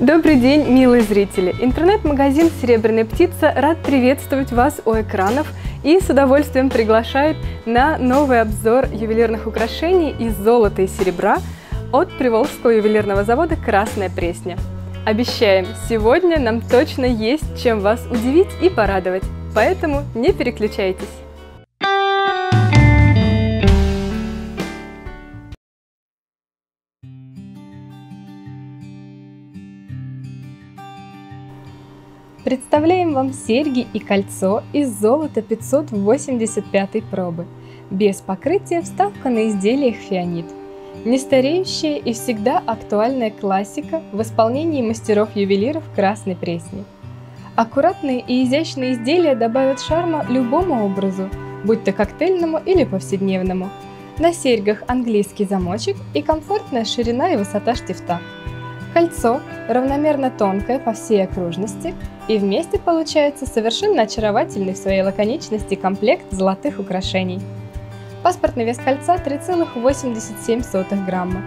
Добрый день, милые зрители! Интернет-магазин «Серебряная птица» рад приветствовать вас у экранов и с удовольствием приглашает на новый обзор ювелирных украшений из золота и серебра от Приволжского ювелирного завода «Красная Пресня». Обещаем, сегодня нам точно есть чем вас удивить и порадовать, поэтому не переключайтесь. Представляем вам серьги и кольцо из золота 585 пробы. Без покрытия вставка на изделиях фианит. Нестареющая и всегда актуальная классика в исполнении мастеров-ювелиров Красной Пресни. Аккуратные и изящные изделия добавят шарма любому образу, будь то коктейльному или повседневному. На серьгах английский замочек и комфортная ширина и высота штифта. Кольцо равномерно тонкое по всей окружности – и вместе получается совершенно очаровательный в своей лаконичности комплект золотых украшений. Паспортный вес кольца 3,87 грамма,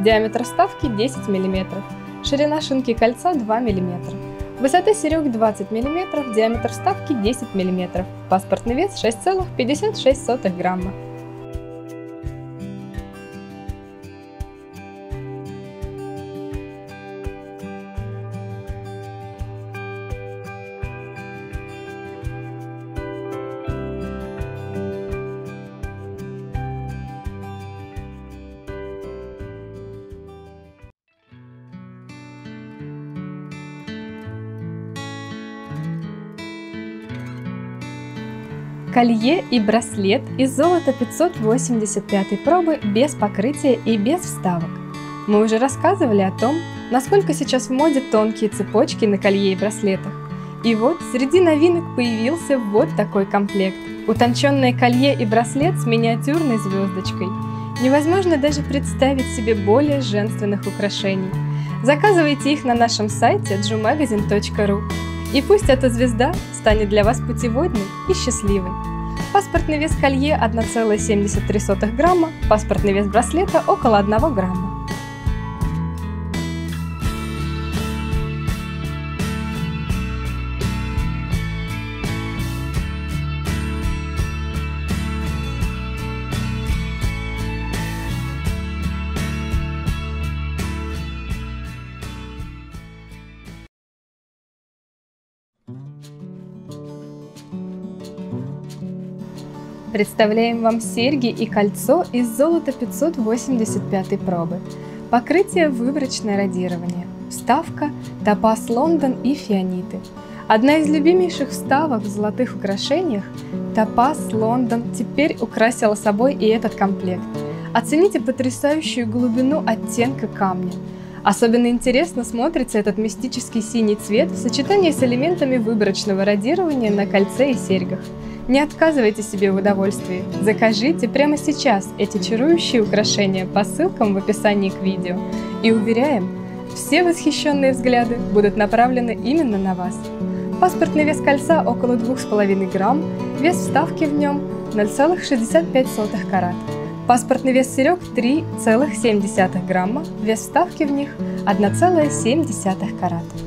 диаметр вставки 10 мм, ширина шинки кольца 2 мм, высота серег 20 мм, диаметр вставки 10 мм, паспортный вес 6,56 грамма. Колье и браслет из золота 585 пробы без покрытия и без вставок. Мы уже рассказывали о том, насколько сейчас в моде тонкие цепочки на колье и браслетах. И вот среди новинок появился вот такой комплект. Утонченное колье и браслет с миниатюрной звездочкой. Невозможно даже представить себе более женственных украшений. Заказывайте их на нашем сайте jumagazine.ru. И пусть эта звезда станет для вас путеводной и счастливой. Паспортный вес колье 1,73 грамма, паспортный вес браслета около 1 грамма. Представляем вам серьги и кольцо из золота 585 пробы. Покрытие выборочное радирование. Вставка, топаз Лондон и фианиты. Одна из любимейших вставок в золотых украшениях – топаз Лондон теперь украсила собой и этот комплект. Оцените потрясающую глубину оттенка камня. Особенно интересно смотрится этот мистический синий цвет в сочетании с элементами выборочного радирования на кольце и серьгах – не отказывайте себе в удовольствии. Закажите прямо сейчас эти чарующие украшения по ссылкам в описании к видео. И уверяем, все восхищенные взгляды будут направлены именно на вас. Паспортный вес кольца около 2,5 грамм, вес вставки в нем 0,65 карат. Паспортный вес серег 3,7 грамма, вес вставки в них 1,7 карат.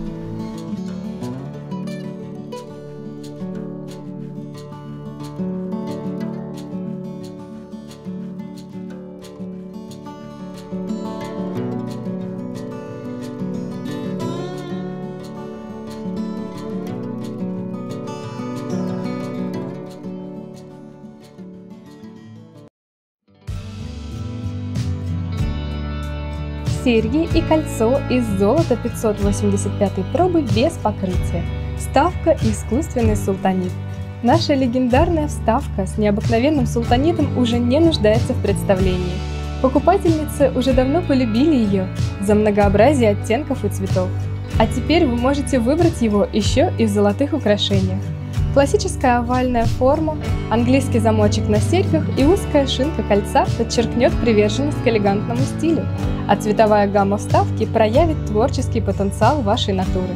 Серьги и кольцо из золота 585 пробы без покрытия. Вставка искусственный султанит. Наша легендарная вставка с необыкновенным султанитом уже не нуждается в представлении. Покупательницы уже давно полюбили ее за многообразие оттенков и цветов. А теперь вы можете выбрать его еще и в золотых украшениях. Классическая овальная форма, английский замочек на серьгах и узкая шинка кольца подчеркнет приверженность к элегантному стилю, а цветовая гамма вставки проявит творческий потенциал вашей натуры.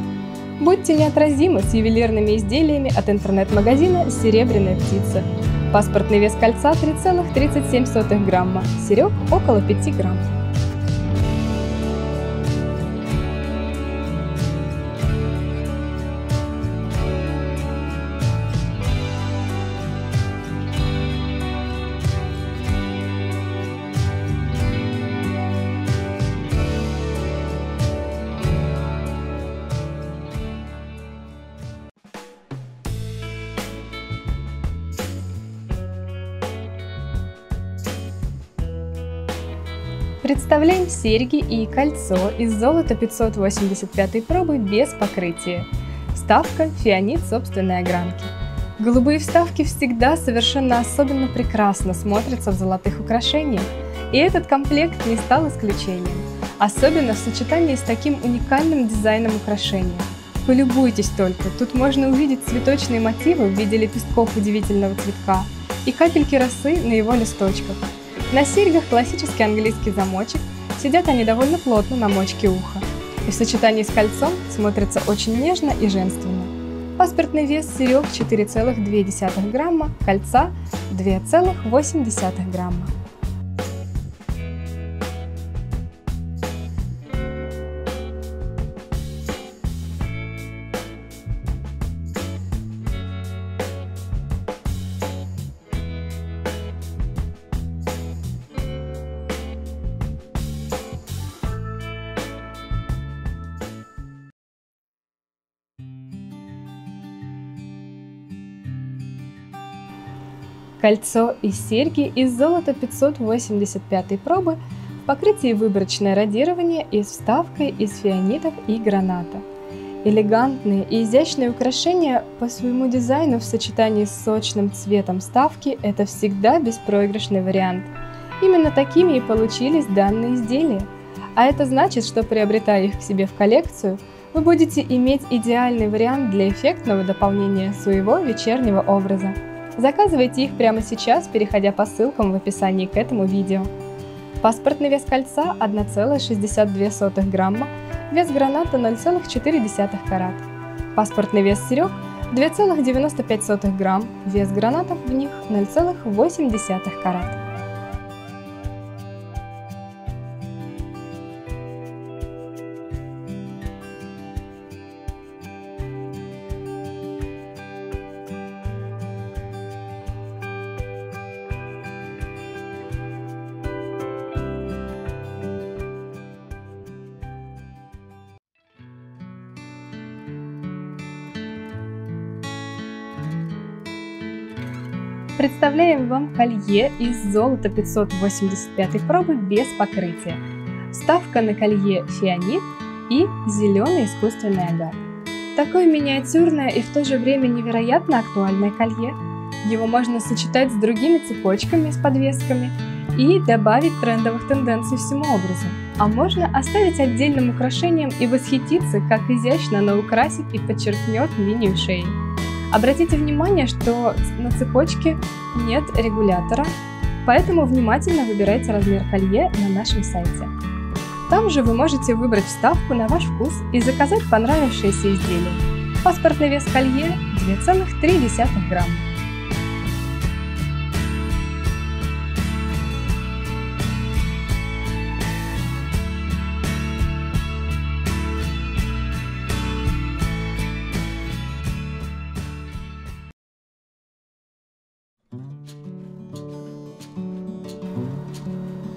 Будьте неотразимы с ювелирными изделиями от интернет-магазина «Серебряная птица». Паспортный вес кольца 3,37 грамма, серег около 5 грамм. Представляем серьги и кольцо из золота 585 пробы без покрытия. Вставка фианит собственной огранки. Голубые вставки всегда совершенно особенно прекрасно смотрятся в золотых украшениях, и этот комплект не стал исключением, особенно в сочетании с таким уникальным дизайном украшения. Полюбуйтесь только, тут можно увидеть цветочные мотивы в виде лепестков удивительного цветка и капельки росы на его листочках – на серьгах классический английский замочек, сидят они довольно плотно на мочке уха, и в сочетании с кольцом смотрятся очень нежно и женственно. Паспортный вес серег 4,2 грамма, кольца 2,8 грамма. Кольцо и серьги из золота 585 пробы в покрытии выборочное радирование и с вставкой из фианитов и граната. Элегантные и изящные украшения по своему дизайну в сочетании с сочным цветом вставки – это всегда беспроигрышный вариант. Именно такими и получились данные изделия. А это значит, что приобретая их к себе в коллекцию, вы будете иметь идеальный вариант для эффектного дополнения своего вечернего образа. Заказывайте их прямо сейчас, переходя по ссылкам в описании к этому видео. Паспортный вес кольца 1,62 грамма, вес граната 0,4 карат. Паспортный вес серег 2,95 грамм, вес гранатов в них 0,8 карат. Представляем вам колье из золота 585 пробы без покрытия. Вставка на колье фианит и зеленый искусственный агат. Такое миниатюрное и в то же время невероятно актуальное колье. Его можно сочетать с другими цепочками с подвесками и добавить трендовых тенденций всему образу. А можно оставить отдельным украшением и восхититься, как изящно оно украсит и подчеркнет линию шеи. Обратите внимание, что на цепочке нет регулятора, поэтому внимательно выбирайте размер колье на нашем сайте. Там же вы можете выбрать вставку на ваш вкус и заказать понравившееся изделие. Паспортный вес колье 2,3 грамма.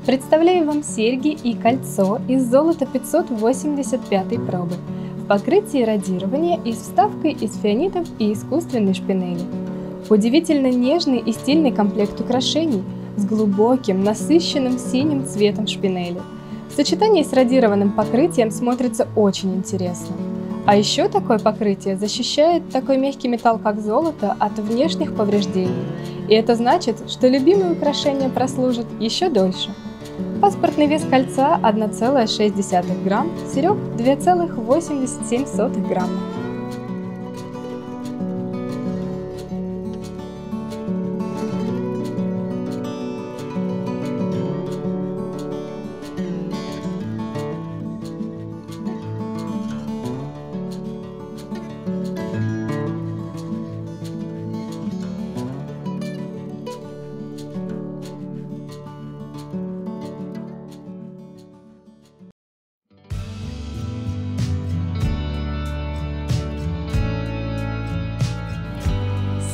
Представляю вам серьги и кольцо из золота 585 пробы в покрытии радирования и с вставкой из фианитов и искусственной шпинели. Удивительно нежный и стильный комплект украшений с глубоким, насыщенным синим цветом шпинели. В сочетании с радированным покрытием смотрится очень интересно. А еще такое покрытие защищает такой мягкий металл, как золото, от внешних повреждений. И это значит, что любимые украшения прослужат еще дольше. Паспортный вес кольца 1,6 грамм, серег 2,87 грамма.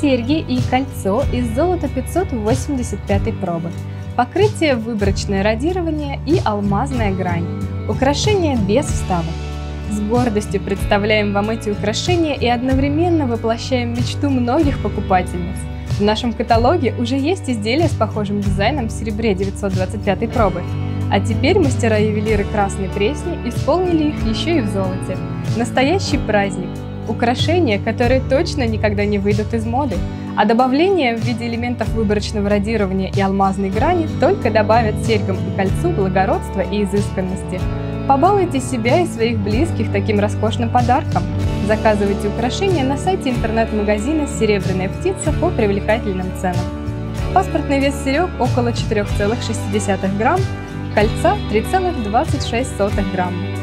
Серьги и кольцо из золота 585 пробы, покрытие выборочное радирование и алмазная грань, украшения без вставок. С гордостью представляем вам эти украшения и одновременно воплощаем мечту многих покупательниц. В нашем каталоге уже есть изделия с похожим дизайном в серебре 925 пробы. А теперь мастера-ювелиры Красной Пресни исполнили их еще и в золоте. Настоящий праздник! Украшения, которые точно никогда не выйдут из моды, а добавление в виде элементов выборочного радирования и алмазной грани только добавят серьгам и кольцу благородства и изысканности. Побалуйте себя и своих близких таким роскошным подарком. Заказывайте украшения на сайте интернет-магазина «Серебряная птица» по привлекательным ценам. Паспортный вес серег около 4,6 грамм, кольца 3,26 грамма.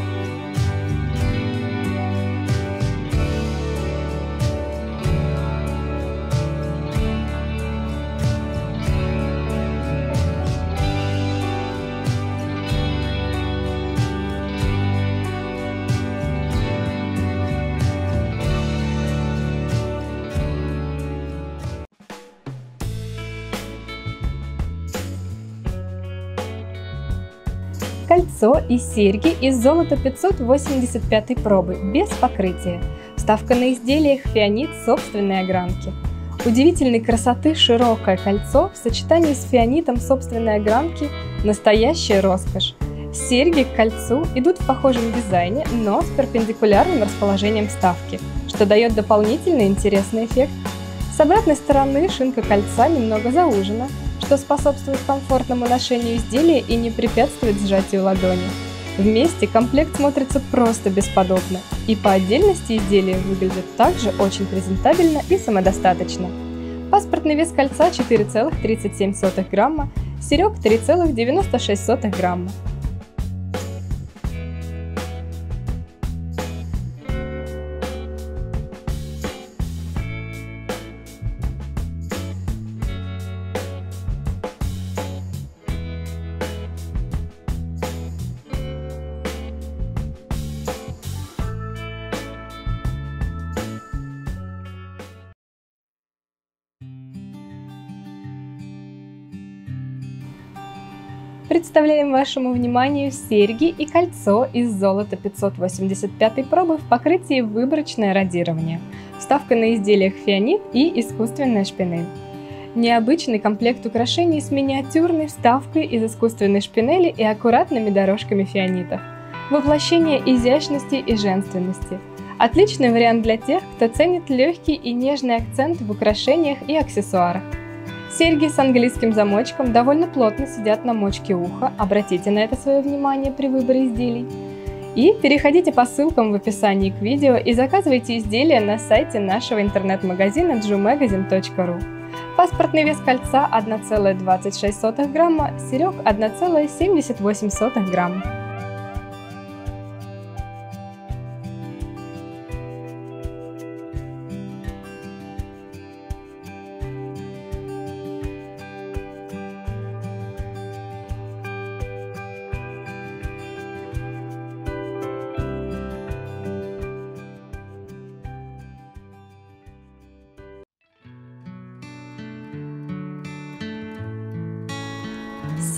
Кольцо и серьги из золота 585 пробы, без покрытия. Вставка на изделиях фианит собственной огранки. Удивительной красоты широкое кольцо в сочетании с фианитом собственной огранки – настоящая роскошь. Серьги к кольцу идут в похожем дизайне, но с перпендикулярным расположением вставки, что дает дополнительный интересный эффект. С обратной стороны шинка кольца немного заужена, что способствует комфортному ношению изделия и не препятствует сжатию ладони. Вместе комплект смотрится просто бесподобно, и по отдельности изделия выглядят также очень презентабельно и самодостаточно. Паспортный вес кольца 4,37 грамма, серег 3,96 грамма. Представляем вашему вниманию серьги и кольцо из золота 585 пробы в покрытии выборочное радирование, вставка на изделиях фианит и искусственная шпинель. Необычный комплект украшений с миниатюрной вставкой из искусственной шпинели и аккуратными дорожками фианитов. Воплощение изящности и женственности. Отличный вариант для тех, кто ценит легкий и нежный акцент в украшениях и аксессуарах. Серьги с английским замочком довольно плотно сидят на мочке уха, обратите на это свое внимание при выборе изделий. И переходите по ссылкам в описании к видео и заказывайте изделия на сайте нашего интернет-магазина jewmagazine.ru. Паспортный вес кольца 1,26 грамма, серег 1,78 грамма.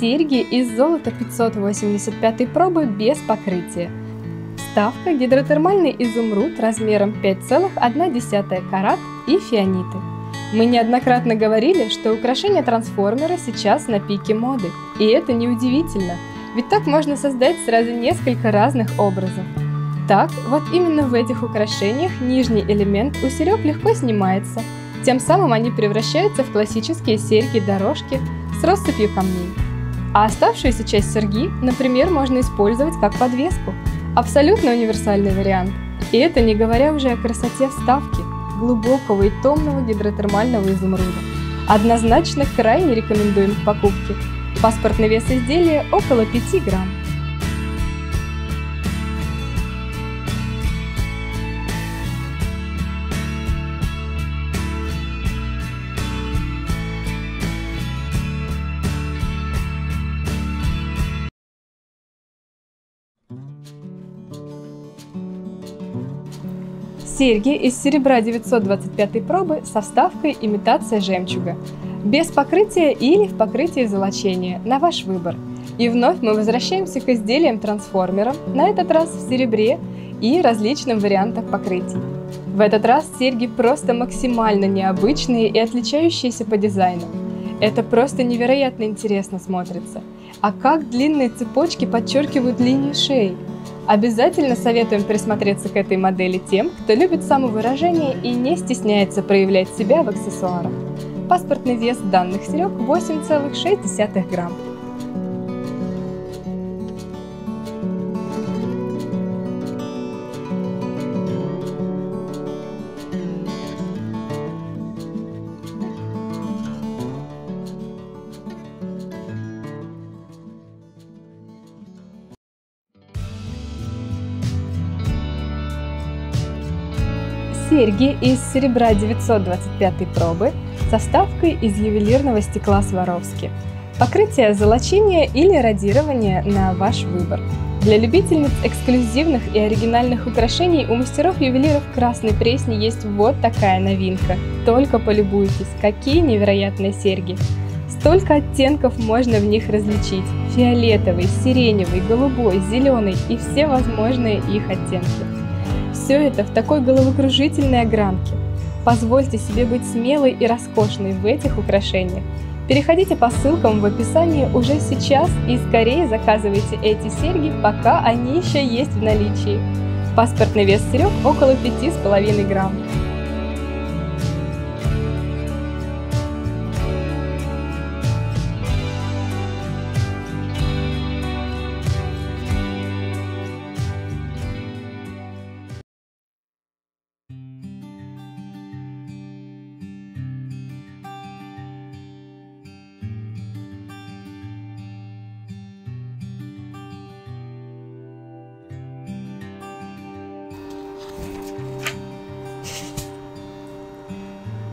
Серьги из золота 585 пробы без покрытия. Вставка гидротермальный изумруд размером 5,1 карат и фианиты. Мы неоднократно говорили, что украшения трансформера сейчас на пике моды. И это неудивительно, ведь так можно создать сразу несколько разных образов. Так, вот именно в этих украшениях нижний элемент у серег легко снимается, тем самым они превращаются в классические серьги-дорожки с россыпью камней. А оставшуюся часть серьги, например, можно использовать как подвеску. Абсолютно универсальный вариант. И это не говоря уже о красоте вставки, глубокого и томного гидротермального изумруда. Однозначно крайне рекомендуем к покупке. Паспортный вес изделия около 5 грамм. Серьги из серебра 925 пробы со вставкой имитация жемчуга. Без покрытия или в покрытии золочения, на ваш выбор. И вновь мы возвращаемся к изделиям-трансформерам, на этот раз в серебре и различным вариантах покрытий. В этот раз серьги просто максимально необычные и отличающиеся по дизайну. Это просто невероятно интересно смотрится. А как длинные цепочки подчеркивают линию шеи? Обязательно советуем присмотреться к этой модели тем, кто любит самовыражение и не стесняется проявлять себя в аксессуарах. Паспортный вес данных серег 8,6 грамм. Серьги из серебра 925 пробы со вставкой из ювелирного стекла Сваровски. Покрытие золочения или радирование на ваш выбор. Для любительниц эксклюзивных и оригинальных украшений у мастеров-ювелиров Красной Пресни есть вот такая новинка. Только полюбуйтесь, какие невероятные серьги! Столько оттенков можно в них различить. Фиолетовый, сиреневый, голубой, зеленый и все возможные их оттенки все это в такой головокружительной огранке. Позвольте себе быть смелой и роскошной в этих украшениях. Переходите по ссылкам в описании уже сейчас и скорее заказывайте эти серьги, пока они еще есть в наличии. Паспортный вес серег около 5,5 грамм.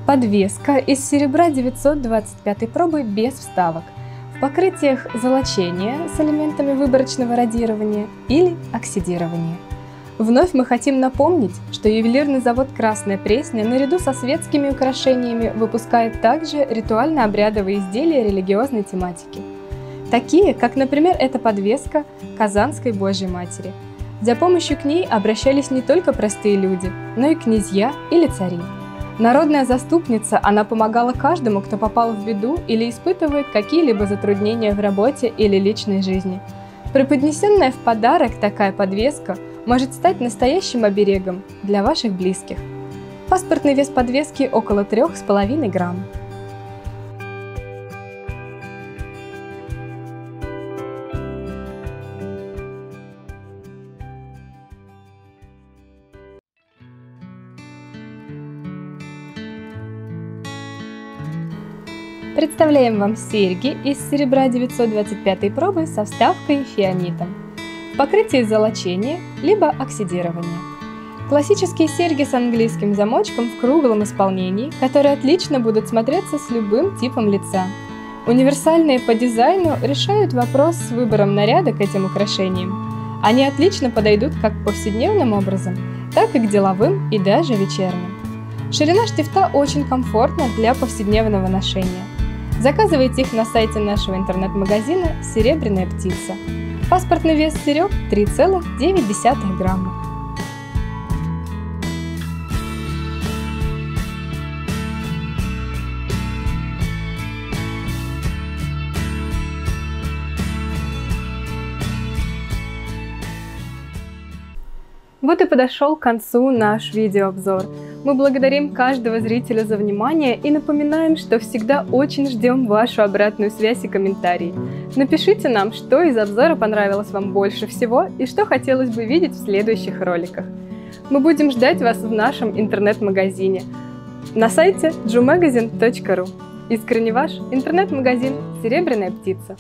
Подвеска из серебра 925 пробы без вставок, в покрытиях золочения с элементами выборочного радирования или оксидирования. Вновь мы хотим напомнить, что ювелирный завод «Красная Пресня» наряду со светскими украшениями выпускает также ритуально-обрядовые изделия религиозной тематики. Такие, как, например, эта подвеска Казанской Божьей Матери. За помощью к ней обращались не только простые люди, но и князья или цари. Народная заступница, она помогала каждому, кто попал в беду или испытывает какие-либо затруднения в работе или личной жизни. Преподнесенная в подарок такая подвеска может стать настоящим оберегом для ваших близких. Паспортный вес подвески около 3,5 грамм. Представляем вам серьги из серебра 925 пробы со вставкой фианитом. В покрытии золочения, либо оксидирования. Классические серьги с английским замочком в круглом исполнении, которые отлично будут смотреться с любым типом лица. Универсальные по дизайну решают вопрос с выбором наряда к этим украшениям. Они отлично подойдут как повседневным образом, так и к деловым и даже вечерним. Ширина штифта очень комфортна для повседневного ношения – Заказывайте их на сайте нашего интернет-магазина «Серебряная птица». Паспортный вес серег 3,9 грамма. Вот и подошел к концу наш видеообзор. Мы благодарим каждого зрителя за внимание и напоминаем, что всегда очень ждем вашу обратную связь и комментарии. Напишите нам, что из обзора понравилось вам больше всего и что хотелось бы видеть в следующих роликах. Мы будем ждать вас в нашем интернет-магазине на сайте jumagazine.ru. Искренне ваш интернет-магазин «Серебряная птица».